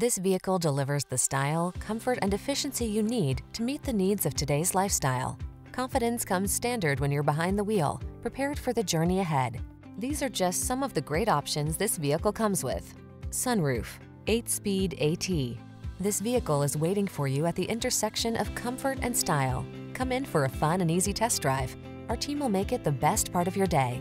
This vehicle delivers the style, comfort, and efficiency you need to meet the needs of today's lifestyle. Confidence comes standard when you're behind the wheel, prepared for the journey ahead. These are just some of the great options this vehicle comes with. Sunroof, 8-speed AT. This vehicle is waiting for you at the intersection of comfort and style. Come in for a fun and easy test drive. Our team will make it the best part of your day.